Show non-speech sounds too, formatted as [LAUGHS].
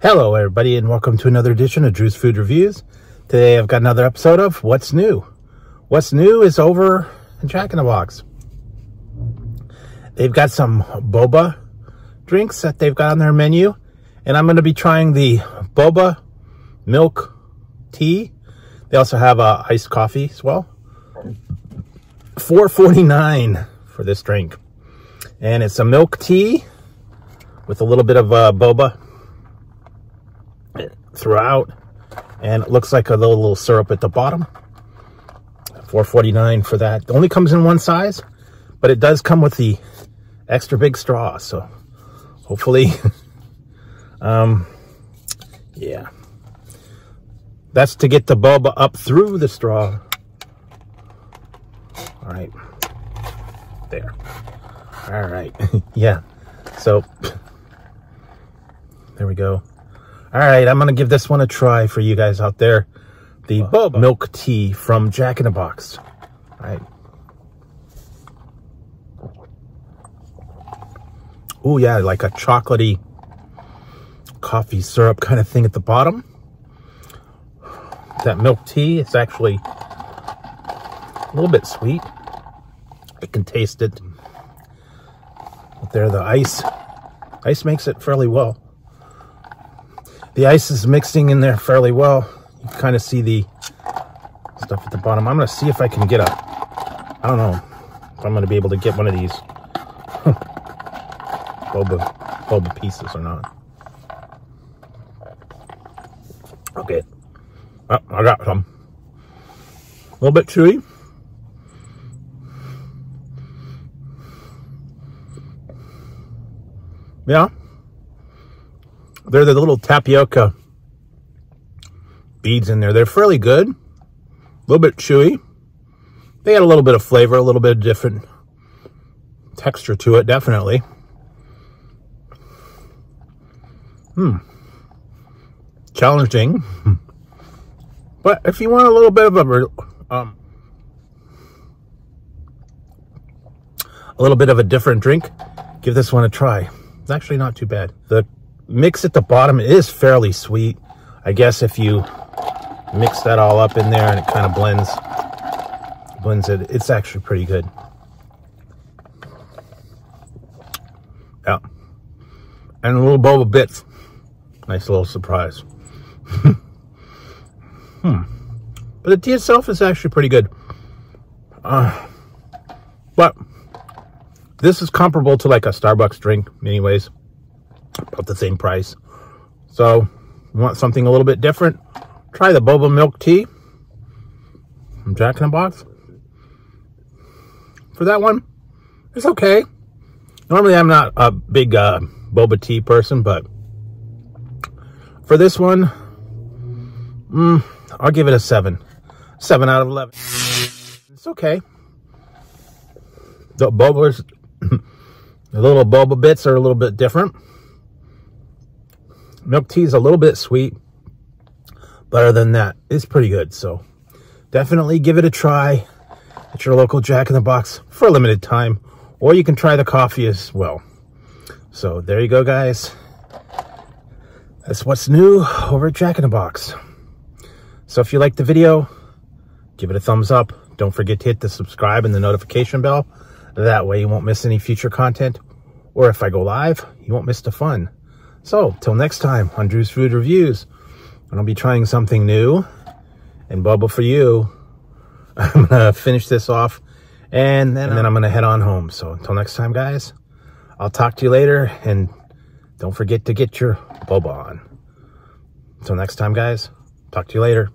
Hello, everybody, and welcome to another edition of Drew's Food Reviews. Today, I've got another episode of What's New. What's new is over in Jack in the Box. They've got some boba drinks that they've got on their menu, and I'm going to be trying the boba milk tea. They also have uh, iced coffee as well. $4.49 for this drink, and it's a milk tea with a little bit of uh, boba throughout and it looks like a little, little syrup at the bottom. 449 for that. It only comes in one size but it does come with the extra big straw so hopefully [LAUGHS] um yeah. That's to get the boba up through the straw. All right. There. All right. [LAUGHS] Yeah. So [CLEARS THROAT] there we go all right, I'm going to give this one a try for you guys out there. The boba milk tea from Jack in the Box. All right. Oh, yeah, like a chocolatey coffee syrup kind of thing at the bottom. That milk tea, it's actually a little bit sweet. I can taste it. But there, the ice. Ice makes it fairly well. The ice is mixing in there fairly well. You kind of see the stuff at the bottom. I'm going to see if I can get a, I don't know if I'm going to be able to get one of these [LAUGHS] boba, boba pieces or not. Okay. Oh, I got some. A little bit chewy. Yeah. They're the little tapioca beads in there. They're fairly good. A little bit chewy. They got a little bit of flavor, a little bit of different texture to it, definitely. Hmm. Challenging. [LAUGHS] But if you want a little bit of a, um, a little bit of a different drink, give this one a try. It's actually not too bad. The mix at the bottom is fairly sweet. I guess if you mix that all up in there and it kind of blends, blends it, it's actually pretty good. Yeah. And a little boba bits. Nice little surprise. [LAUGHS] hmm. But the tea itself is actually pretty good. Uh, but this is comparable to like a Starbucks drink anyways about the same price. So, you want something a little bit different? Try the boba milk tea from Jack in the Box. For that one, it's okay. Normally, I'm not a big uh, boba tea person, but for this one, mm, I'll give it a 7. 7 out of 11. It's okay. The boba's, [CLEARS THROAT] the little boba bits are a little bit different. Milk tea is a little bit sweet. But other than that, it's pretty good. So definitely give it a try at your local Jack in the Box for a limited time. Or you can try the coffee as well. So there you go, guys. That's what's new over at Jack in the Box. So if you liked the video, give it a thumbs up. Don't forget to hit the subscribe and the notification bell. That way you won't miss any future content. Or if I go live, you won't miss the fun. So, till next time on Drew's Food Reviews, and I'll be trying something new. And Bubba, for you, [LAUGHS] I'm going to finish this off. And then, and then I'm going to head on home. So, until next time, guys, I'll talk to you later. And don't forget to get your boba on. Until next time, guys, talk to you later.